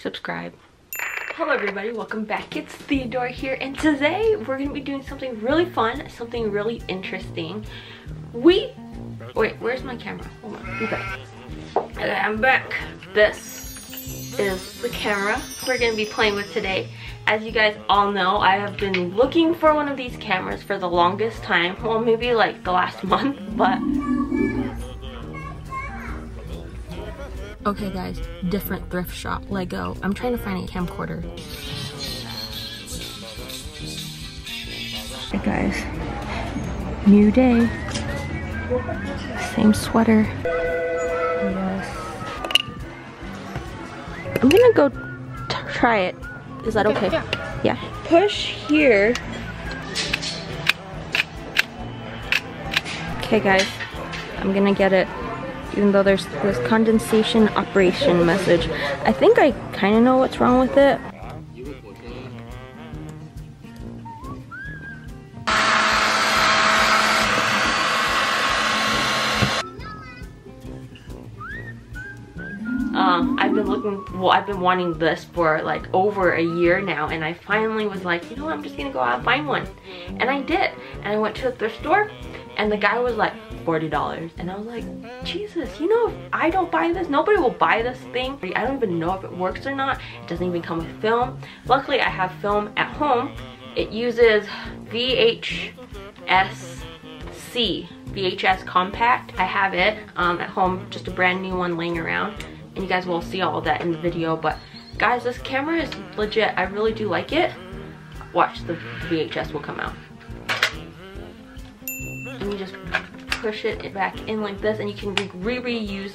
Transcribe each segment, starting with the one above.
subscribe. Hello everybody, welcome back. It's Teodore here and today we're going to be doing something really fun, something really interesting. We, wait, where's my camera? Hold on, okay. Okay, I'm back. This is the camera we're going to be playing with today. As you guys all know, I have been looking for one of these cameras for the longest time. Well, maybe like the last month, but... Okay guys, different thrift shop, Lego. I'm trying to find a camcorder. Hey guys, new day. Same sweater. Yes. I'm gonna go try it. Is that okay? okay? Yeah. yeah. Push here. Okay guys, I'm gonna get it even though there's this condensation operation message. I think I kind of know what's wrong with it. Um, I've been looking, well, I've been wanting this for like over a year now, and I finally was like, you know what, I'm just gonna go out and find one. And I did. And I went to a thrift store, and the guy was like, $40. And I was like, Jesus, you know, if I don't buy this, nobody will buy this thing. I don't even know if it works or not. It doesn't even come with film. Luckily, I have film at home. It uses VHS-C, VHS Compact. I have it um, at home, just a brand new one laying around. And you guys will see all that in the video. But guys, this camera is legit. I really do like it. Watch, the VHS will come out. And you just push it back in like this and you can re-reuse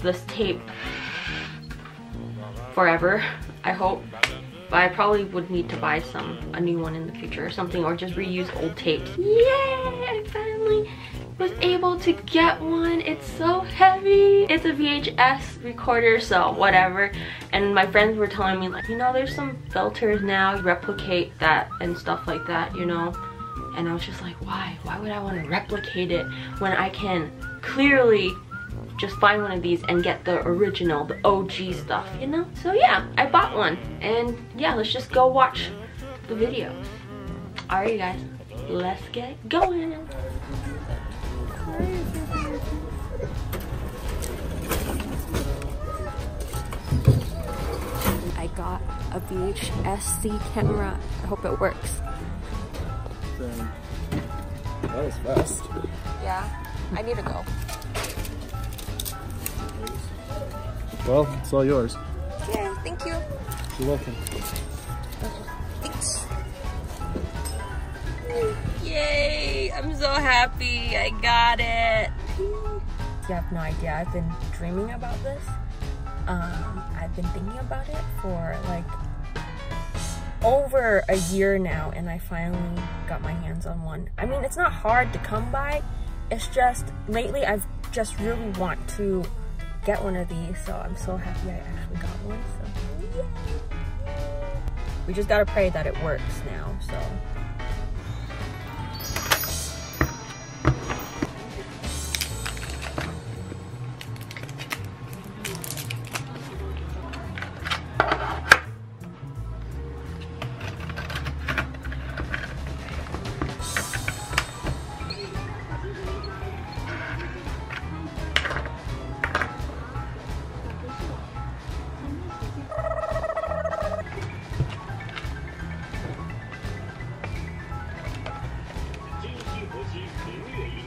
this tape forever, I hope. But I probably would need to buy some, a new one in the future or something, or just reuse old tapes. Yay! I finally was able to get one. It's so heavy. It's a VHS recorder, so whatever. And my friends were telling me like, you know, there's some filters now, replicate that and stuff like that, you know and I was just like, why? Why would I want to replicate it when I can clearly just find one of these and get the original, the OG stuff, you know? So yeah, I bought one. And yeah, let's just go watch the video. Alright you guys, let's get going. I got a VHS-C camera. I hope it works that was fast. Yeah, I need to go. Well, it's all yours. Yeah, thank you. You're welcome. Thanks. Yay! I'm so happy. I got it. You have no idea. I've been dreaming about this. Um, I've been thinking about it for like over a year now and I finally got my hands on one. I mean, it's not hard to come by. It's just lately I've just really want to get one of these. So I'm so happy I actually got one. So we just gotta pray that it works now. So 心明月影。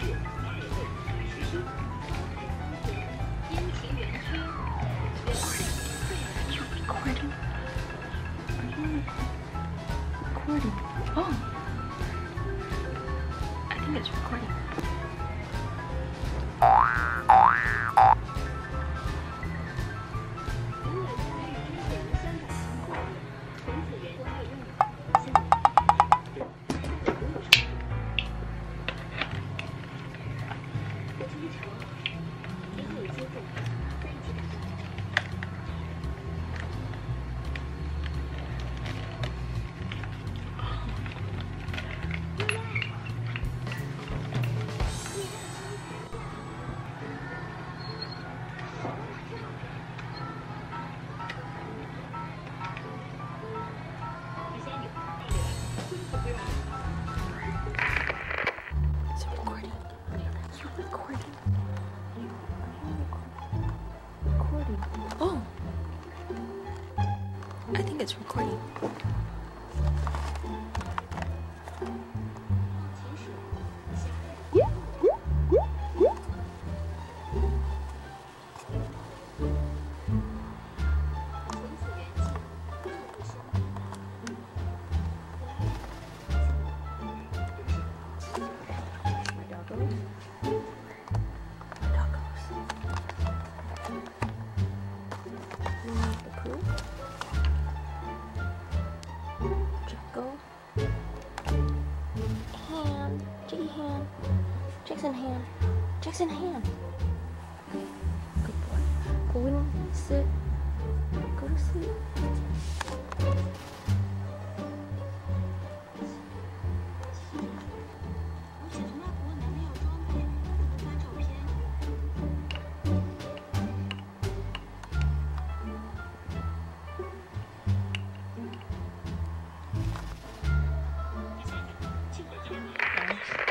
It's recording. Jackson hand. Jackson hand. Okay. Good boy. Go in. Sit.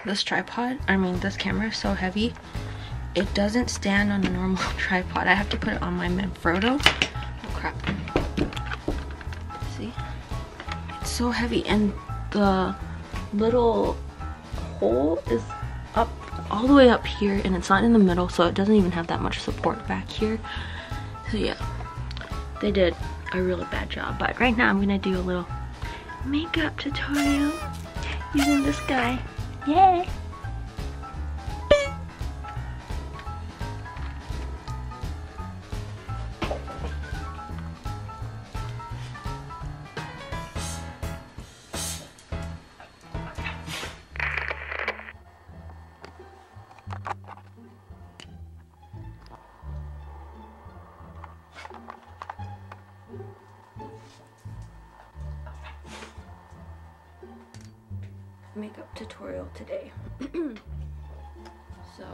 This tripod, I mean this camera is so heavy. It doesn't stand on a normal tripod. I have to put it on my Manfrotto. Oh crap. See? It's so heavy and the little hole is up all the way up here and it's not in the middle so it doesn't even have that much support back here. So yeah, they did a really bad job. But right now I'm gonna do a little makeup tutorial using this guy. Yay! Makeup tutorial today. so,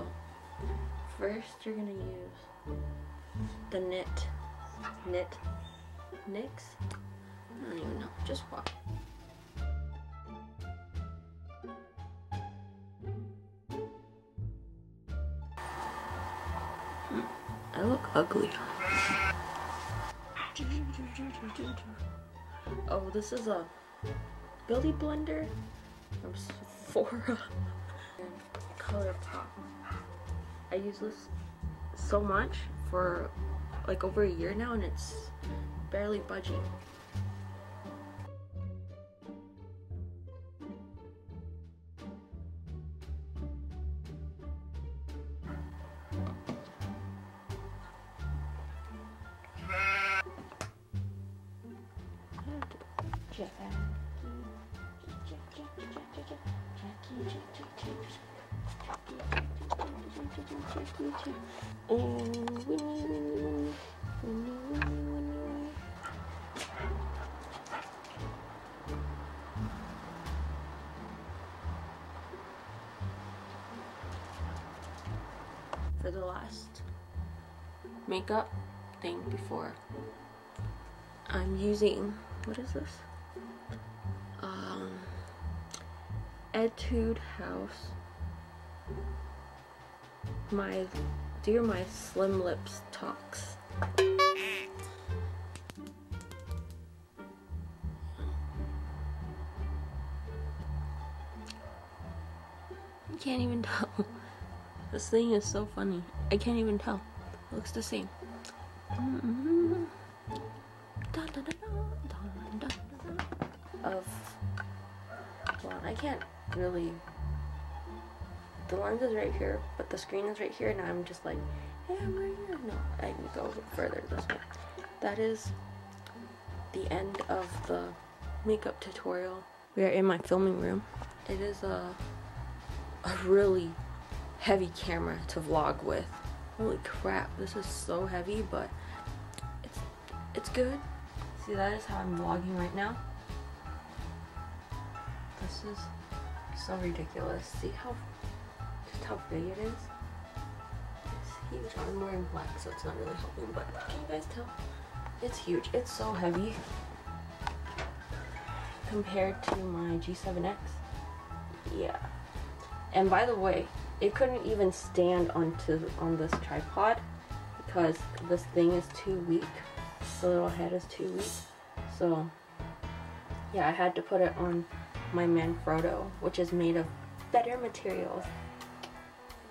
first you're gonna use the knit, knit, NYX. I don't even know, just what. I look ugly. Oh, this is a Beauty blender from Sephora. Color Pop. I use this so much for like over a year now and it's barely budging. Oh, For the last makeup thing before I'm using what is this? Etude House. My dear my slim lips talks. I can't even tell. This thing is so funny. I can't even tell. It looks the same. Of well I can't really the lens is right here, but the screen is right here, and I'm just like, hey, I'm right here. No, I can go further this way. That is the end of the makeup tutorial. We are in my filming room. It is a, a really heavy camera to vlog with. Holy crap, this is so heavy, but it's, it's good. See, that is how I'm vlogging right now. This is so ridiculous. See how just how big it is. It's huge. I'm wearing black, so it's not really helping, but can you guys tell? It's huge. It's so heavy compared to my G7X. Yeah. And by the way, it couldn't even stand onto on this tripod because this thing is too weak. The little head is too weak. So yeah, I had to put it on my Manfrotto, which is made of better materials.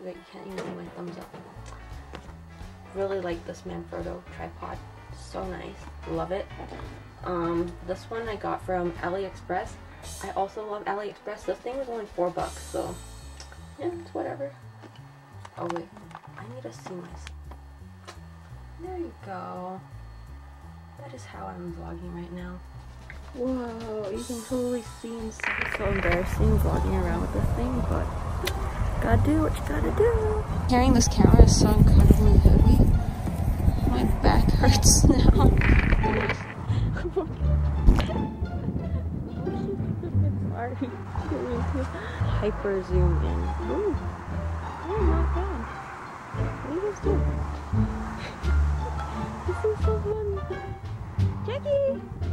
You can't even see my thumbs up. Really like this Manfrotto tripod. So nice. Love it. Um, this one I got from AliExpress. I also love AliExpress. This thing was only four bucks, so yeah, it's whatever. Oh wait, I need to see myself. There you go. That is how I'm vlogging right now. Whoa, you can totally see inside. It's so embarrassing vlogging around with this thing, but gotta do what you gotta do. Carrying this camera is so incredibly heavy. My back hurts now. Sorry. Hyper zoom in. Ooh. Oh, not bad. What do you guys this is so fun. Jackie!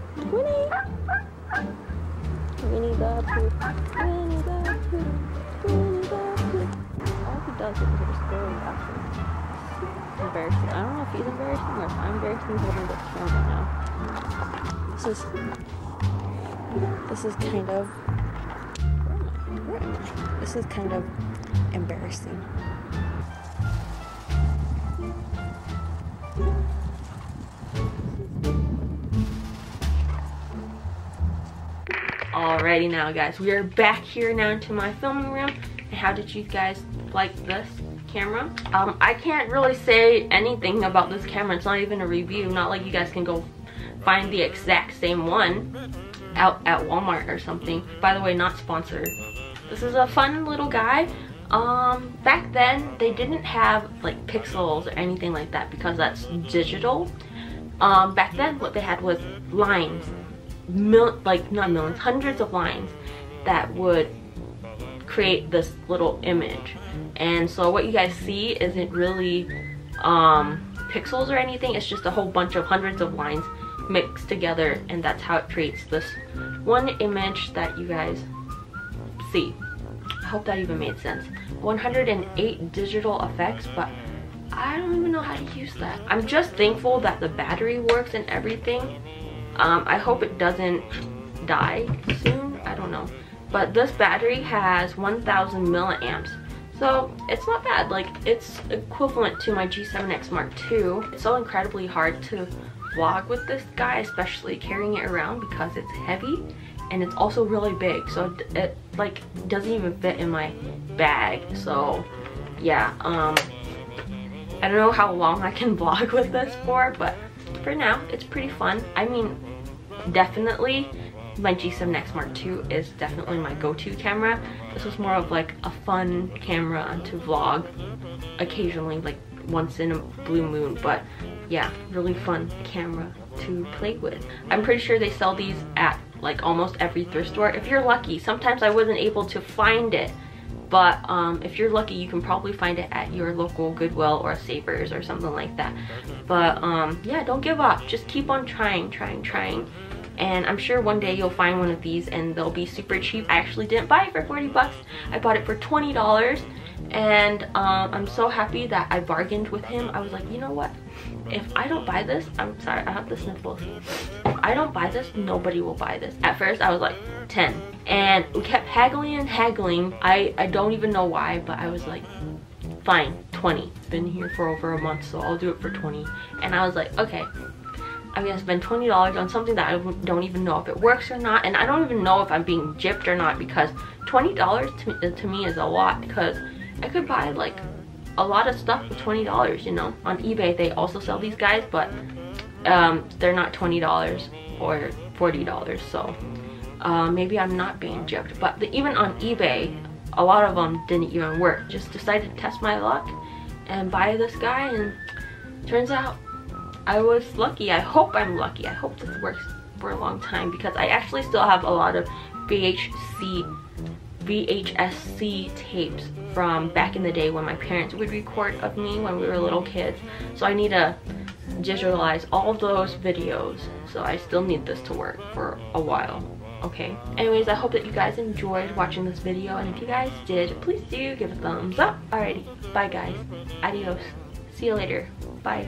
Winnie! Winnie the Pooh! Winnie the Pooh! Winnie the Pooh! All he does is go and laughing. Embarrassing. I don't know if he's embarrassing or if I'm embarrassing holding the camera now. This is this is kind of? This is kind of embarrassing. Alrighty now guys, we are back here now to my filming room. How did you guys like this camera? Um, I can't really say anything about this camera. It's not even a review. Not like you guys can go find the exact same one out at Walmart or something. By the way, not sponsored. This is a fun little guy. Um, back then, they didn't have like pixels or anything like that because that's digital. Um, back then, what they had was lines mil like not millions, hundreds of lines that would create this little image. And so what you guys see isn't really um, pixels or anything, it's just a whole bunch of hundreds of lines mixed together and that's how it creates this one image that you guys see. I hope that even made sense. 108 digital effects, but I don't even know how to use that. I'm just thankful that the battery works and everything um, I hope it doesn't die soon. I don't know. But this battery has 1000 milliamps. So it's not bad. Like it's equivalent to my G7X Mark II. It's so incredibly hard to vlog with this guy, especially carrying it around because it's heavy and it's also really big. So it, it like doesn't even fit in my bag. So yeah, um, I don't know how long I can vlog with this for, but for now, it's pretty fun. I mean, definitely my G7X Mark II is definitely my go-to camera. This was more of like a fun camera to vlog occasionally, like once in a blue moon, but yeah, really fun camera to play with. I'm pretty sure they sell these at like almost every thrift store. If you're lucky, sometimes I wasn't able to find it but um, if you're lucky you can probably find it at your local Goodwill or Savers or something like that. But um, yeah don't give up. Just keep on trying trying trying. And I'm sure one day you'll find one of these and they'll be super cheap. I actually didn't buy it for 40 bucks. I bought it for $20 and um, I'm so happy that I bargained with him. I was like you know what? If I don't buy this I'm sorry I have the sniffles if I don't buy this nobody will buy this. At first I was like 10 and we kept haggling and haggling. I I don't even know why but I was like fine 20 been here for over a month so I'll do it for 20 and I was like okay. I'm gonna spend $20 on something that I don't even know if it works or not. And I don't even know if I'm being gypped or not because $20 to, to me is a lot because I could buy like a lot of stuff for $20 you know on eBay they also sell these guys but um, they're not $20 or $40 so uh, maybe I'm not being gypped but the, even on eBay a lot of them didn't even work just decided to test my luck and buy this guy and turns out I was lucky. I hope I'm lucky. I hope this works for a long time because I actually still have a lot of VHC VHSC tapes from back in the day when my parents would record of me when we were little kids. So I need to digitalize all those videos. So I still need this to work for a while. Okay. Anyways, I hope that you guys enjoyed watching this video. And if you guys did, please do give a thumbs up. Alrighty. Bye guys. Adios. See you later. Bye.